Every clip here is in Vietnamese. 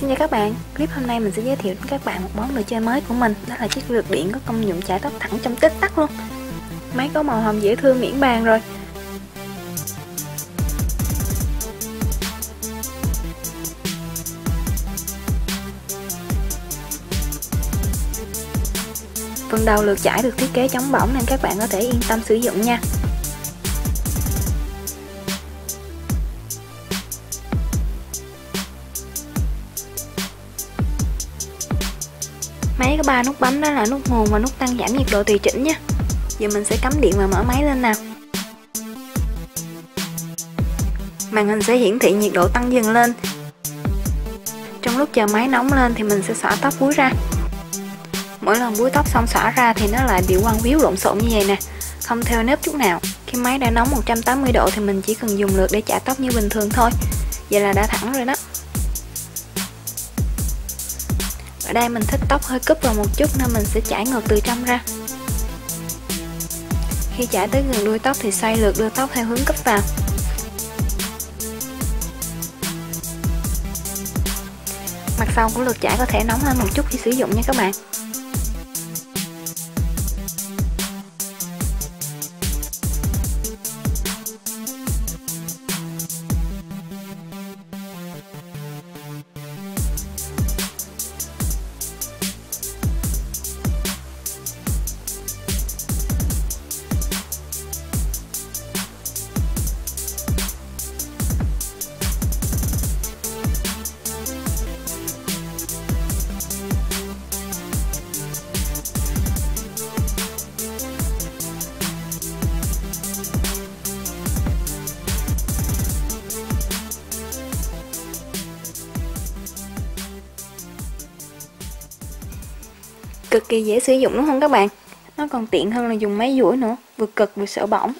xin chào các bạn. Clip hôm nay mình sẽ giới thiệu đến các bạn một món đồ chơi mới của mình. Đó là chiếc lược điện có công dụng chải tóc thẳng trong tích tắc luôn. Máy có màu hồng dễ thương miễn bàn rồi. Phần đầu lược chải được thiết kế chống bỏng nên các bạn có thể yên tâm sử dụng nha. Máy có ba nút bấm, đó là nút nguồn và nút tăng giảm nhiệt độ tùy chỉnh nha. Giờ mình sẽ cắm điện và mở máy lên nào. Màn hình sẽ hiển thị nhiệt độ tăng dần lên. Trong lúc chờ máy nóng lên thì mình sẽ xõa tóc búi ra. Mỗi lần búi tóc xong xõa ra thì nó lại bị quăng víu lộn xộn như vậy nè. Không theo nếp chút nào. Khi máy đã nóng 180 độ thì mình chỉ cần dùng lượt để chải tóc như bình thường thôi. Vậy là đã thẳng rồi đó. Ở đây mình thích tóc hơi cúp vào một chút nên mình sẽ chải ngược từ trong ra. Khi chải tới gần đuôi tóc thì xoay lượt đưa tóc theo hướng cúp vào. Mặt sau của lượt chải có thể nóng lên một chút khi sử dụng nha các bạn. Cực kỳ dễ sử dụng đúng không các bạn? Nó còn tiện hơn là dùng máy duỗi nữa, vừa cực vừa sợ bỏng.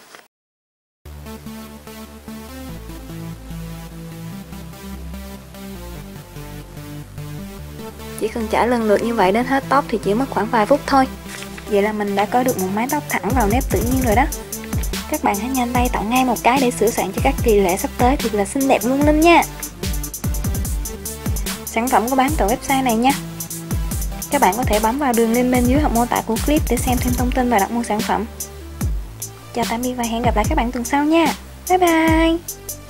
Chỉ cần trả lần lượt như vậy đến hết tóc thì chỉ mất khoảng vài phút thôi. Vậy là mình đã có được một mái tóc thẳng vào nếp tự nhiên rồi đó. Các bạn hãy nhanh tay tặng ngay một cái để sửa soạn cho các kỳ lễ sắp tới thật là xinh đẹp luôn linh nha. Sản phẩm có bán tại website này nha các bạn có thể bấm vào đường link bên dưới hoặc mô tả của clip để xem thêm thông tin và đặt mua sản phẩm. Chào tạm biệt và hẹn gặp lại các bạn tuần sau nha. Bye bye!